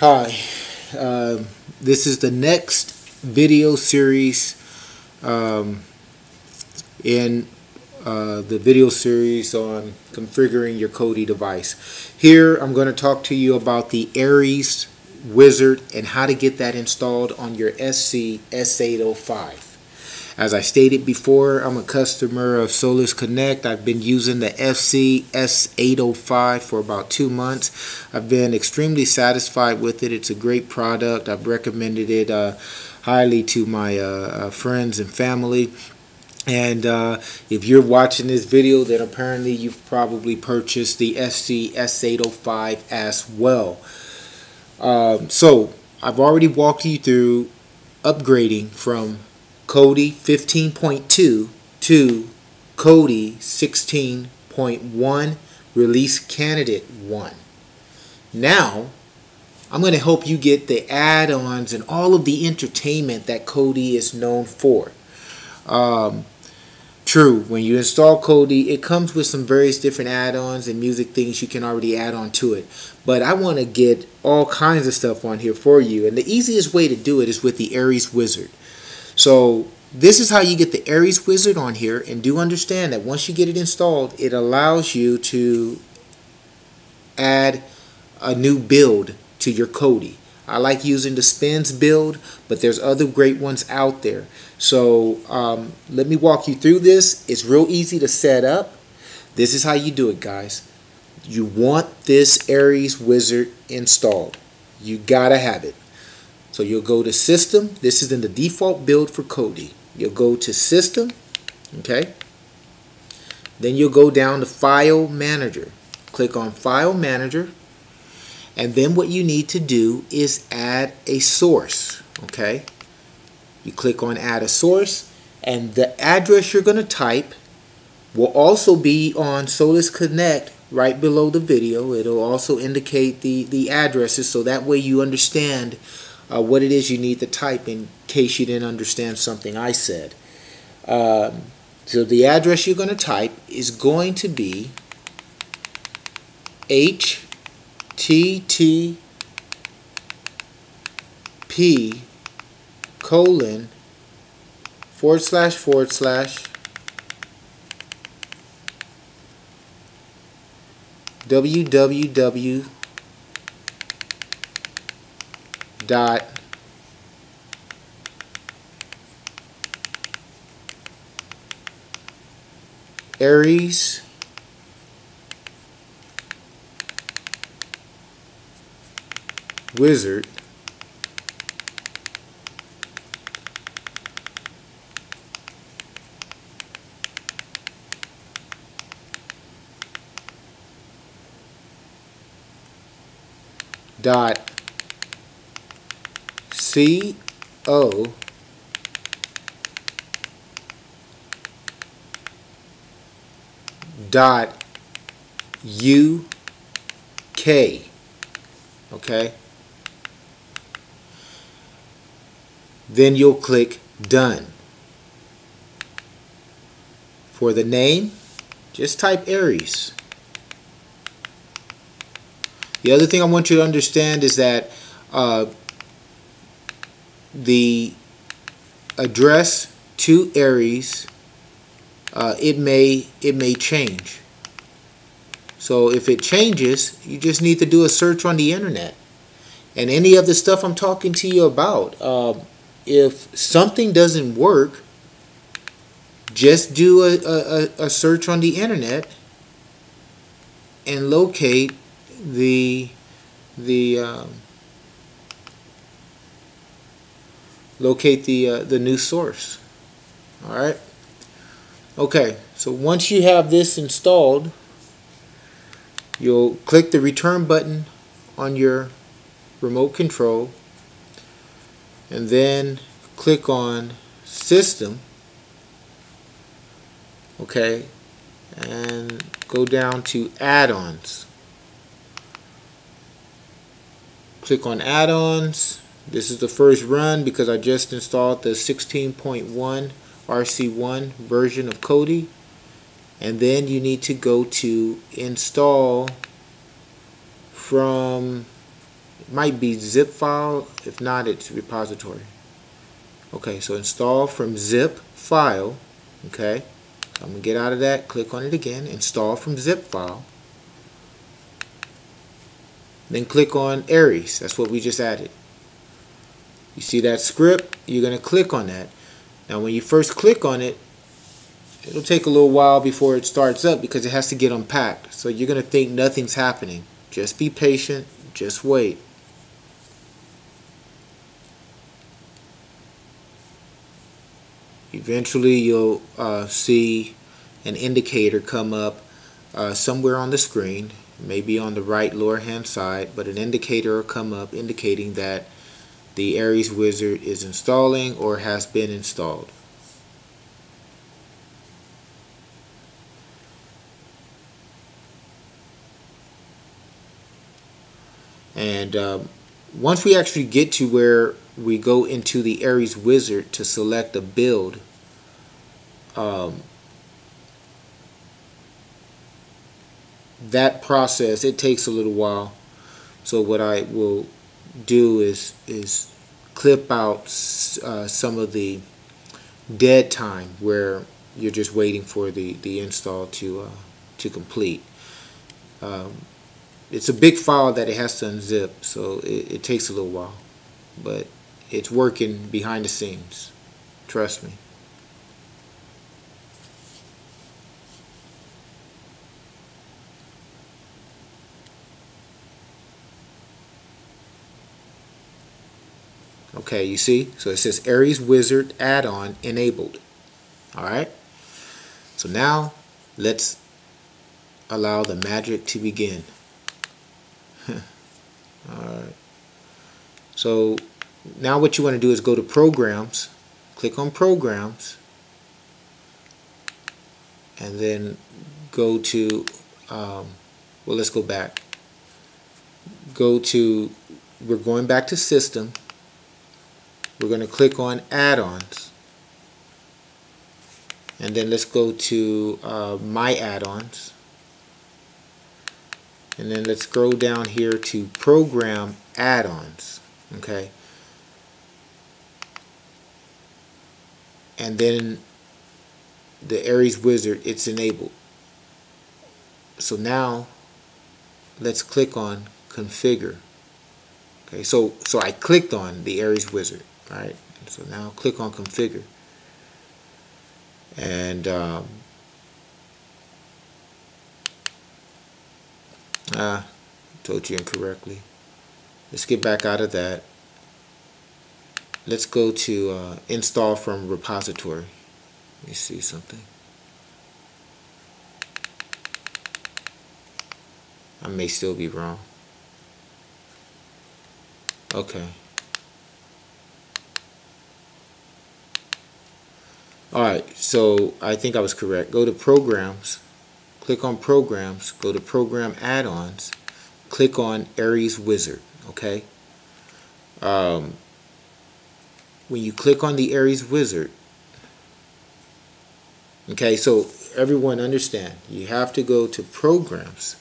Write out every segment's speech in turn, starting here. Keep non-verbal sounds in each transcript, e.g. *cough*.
Hi, uh, this is the next video series um, in uh, the video series on configuring your Kodi device. Here I'm going to talk to you about the Ares Wizard and how to get that installed on your SC S805. As I stated before, I'm a customer of Solace Connect. I've been using the SC S805 for about two months. I've been extremely satisfied with it. It's a great product. I've recommended it uh, highly to my uh, uh, friends and family. And uh, if you're watching this video, then apparently you've probably purchased the SC S805 as well. Um, so I've already walked you through upgrading from Kodi 15.2 to Kodi 16.1 Release Candidate 1. Now, I'm going to help you get the add-ons and all of the entertainment that Kodi is known for. Um, true, when you install Kodi, it comes with some various different add-ons and music things you can already add on to it. But I want to get all kinds of stuff on here for you. And the easiest way to do it is with the Ares Wizard. So this is how you get the Ares Wizard on here and do understand that once you get it installed it allows you to add a new build to your Kodi. I like using the spins build but there's other great ones out there. So um, let me walk you through this. It's real easy to set up. This is how you do it guys. You want this Ares Wizard installed. You gotta have it. So you'll go to System. This is in the default build for Kodi. You'll go to System, okay? Then you'll go down to File Manager. Click on File Manager. And then what you need to do is add a source, okay? You click on Add a Source. And the address you're going to type will also be on Solace Connect right below the video. It'll also indicate the, the addresses so that way you understand uh, what it is you need to type in case you didn't understand something I said. Um, so the address you're going to type is going to be http colon forward slash forward slash www dot Ares. Wizard. Dot C O dot U K. Okay? Then you'll click done. For the name just type Ares. The other thing I want you to understand is that uh, the address to Ares, uh, it may it may change. So if it changes, you just need to do a search on the internet. And any of the stuff I'm talking to you about, uh, if something doesn't work, just do a, a, a search on the internet and locate the the um, locate the, uh, the new source. All right. Okay, so once you have this installed, you'll click the return button on your remote control and then click on system okay and go down to add-ons click on add-ons this is the first run because I just installed the 16.1 RC1 version of Kodi. And then you need to go to install from It might be zip file. If not, it's repository. Okay, so install from zip file. Okay, I'm going to get out of that, click on it again, install from zip file. Then click on Ares. That's what we just added. You see that script? You're going to click on that. Now when you first click on it, it'll take a little while before it starts up because it has to get unpacked. So you're going to think nothing's happening. Just be patient. Just wait. Eventually you'll uh, see an indicator come up uh, somewhere on the screen, maybe on the right lower hand side, but an indicator will come up indicating that the Ares wizard is installing or has been installed. And um, once we actually get to where we go into the Ares wizard to select a build, um, that process, it takes a little while. So what I will do is is clip out uh, some of the dead time where you're just waiting for the the install to uh, to complete. Um, it's a big file that it has to unzip, so it, it takes a little while, but it's working behind the scenes. Trust me. Okay, you see? So it says Ares Wizard add-on enabled. Alright? So now, let's allow the magic to begin. *laughs* Alright. So, now what you want to do is go to Programs, click on Programs, and then go to, um, well, let's go back. Go to, we're going back to System, we're going to click on add-ons. And then let's go to uh, my add-ons. And then let's scroll down here to program add-ons okay? And then the Ares wizard it's enabled. So now let's click on configure. Okay so so I clicked on the Ares wizard Alright, so now click on configure. And um, ah, told you incorrectly. Let's get back out of that. Let's go to uh, install from repository. Let me see something. I may still be wrong. Okay. Alright, so I think I was correct. Go to Programs, click on Programs, go to Program Add-ons, click on Ares Wizard, okay? Um, when you click on the Ares Wizard, okay, so everyone understand, you have to go to Programs,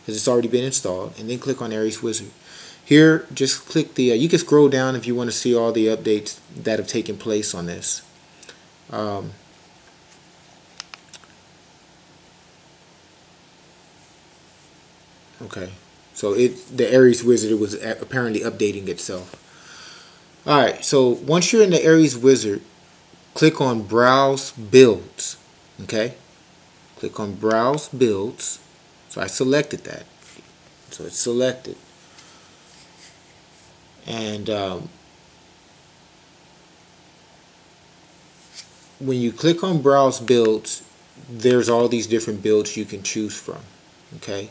because it's already been installed, and then click on Ares Wizard. Here, just click the, uh, you can scroll down if you want to see all the updates that have taken place on this. Um, okay, so it the Ares Wizard was apparently updating itself. Alright, so once you're in the Ares Wizard, click on Browse Builds. Okay, click on Browse Builds. So I selected that. So it's selected. And um, when you click on browse builds there's all these different builds you can choose from okay?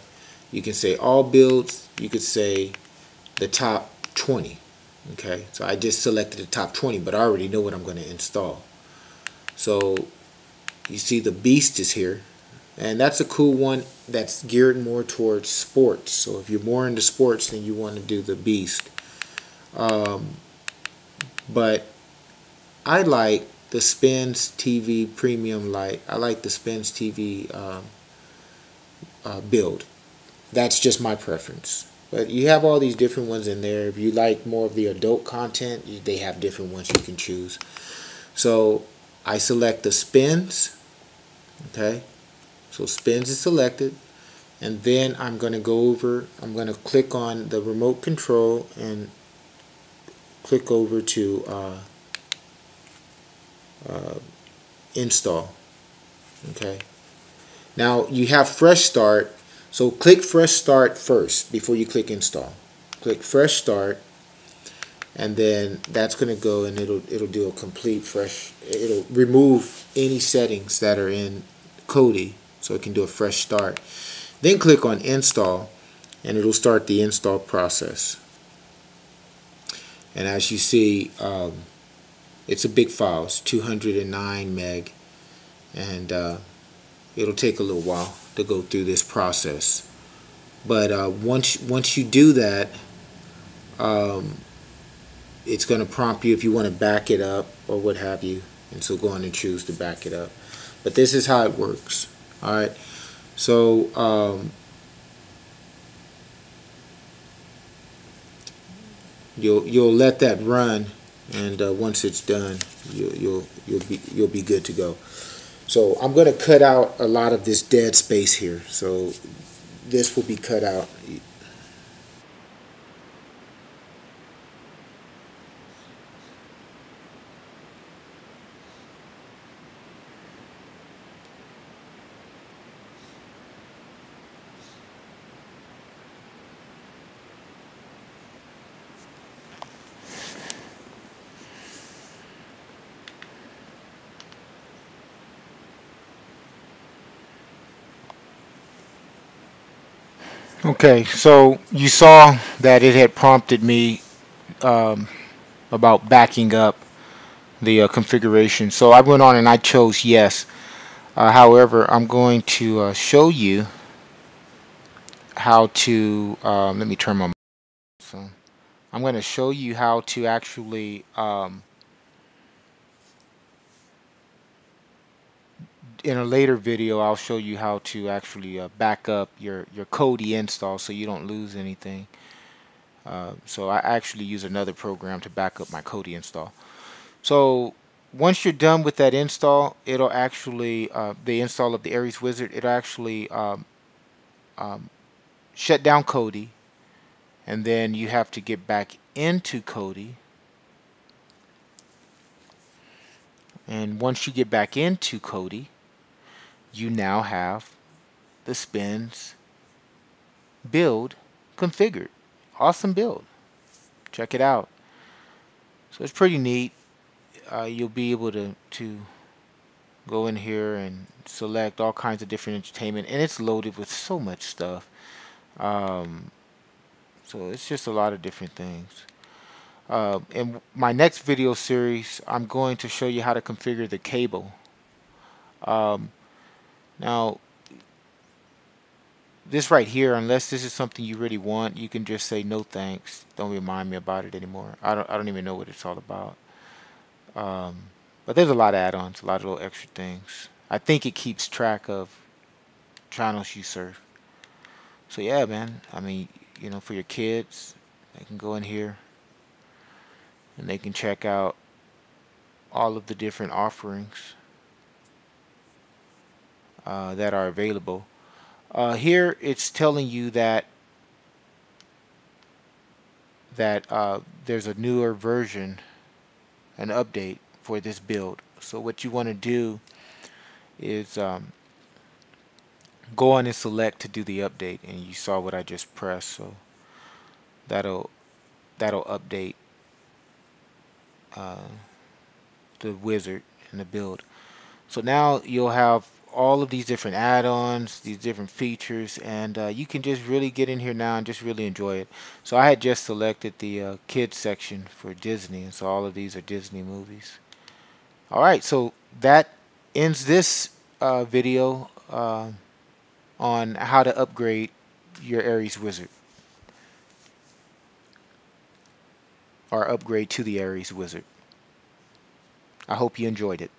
You can say all builds you could say the top 20 okay? So I just selected the top 20 but I already know what I'm going to install. So you see the beast is here and that's a cool one that's geared more towards sports. So if you're more into sports then you want to do the beast. Um, but I like the Spins TV Premium Light. I like the Spins TV um, uh, build. That's just my preference. But you have all these different ones in there. If you like more of the adult content, they have different ones you can choose. So I select the spins. Okay. So spins is selected. And then I'm going to go over, I'm going to click on the remote control and click over to uh, uh, install. Okay. Now you have fresh start so click fresh start first before you click install. Click fresh start and then that's going to go and it'll it'll do a complete fresh it'll remove any settings that are in Kodi so it can do a fresh start. Then click on install and it'll start the install process. And as you see um, it's a big file. It's 209 meg and uh, it'll take a little while to go through this process. But uh, once once you do that, um, it's going to prompt you if you want to back it up or what have you. And so go on and choose to back it up. But this is how it works. All right. So um, you'll you'll let that run, and uh, once it's done, you, you'll you'll be you'll be good to go. So I'm going to cut out a lot of this dead space here. So this will be cut out. Okay, so you saw that it had prompted me um, about backing up the uh, configuration. So I went on and I chose yes. Uh, however, I'm going to uh, show you how to, um, let me turn my so I'm going to show you how to actually um, in a later video I'll show you how to actually uh, back up your your Kodi install so you don't lose anything. Uh, so I actually use another program to back up my Kodi install. So once you're done with that install it'll actually uh, the install of the Ares Wizard it'll actually um, um, shut down Kodi and then you have to get back into Kodi. And once you get back into Kodi you now have the spins build configured. Awesome build. Check it out. So it's pretty neat. Uh, you'll be able to, to go in here and select all kinds of different entertainment and it's loaded with so much stuff. Um, so it's just a lot of different things. Uh, in my next video series, I'm going to show you how to configure the cable. Um, now, this right here, unless this is something you really want, you can just say no thanks. Don't remind me about it anymore. I don't, I don't even know what it's all about. Um, but there's a lot of add-ons, a lot of little extra things. I think it keeps track of channels you surf. So yeah, man. I mean, you know, for your kids, they can go in here and they can check out all of the different offerings uh, that are available. Uh, here it's telling you that that uh, there's a newer version, an update for this build. So what you want to do is um, go on and select to do the update, and you saw what I just pressed. So that'll that'll update uh, the wizard and the build. So now you'll have all of these different add-ons, these different features, and uh, you can just really get in here now and just really enjoy it. So I had just selected the uh, kids section for Disney, and so all of these are Disney movies. All right, so that ends this uh, video uh, on how to upgrade your Ares Wizard. Or upgrade to the Ares Wizard. I hope you enjoyed it.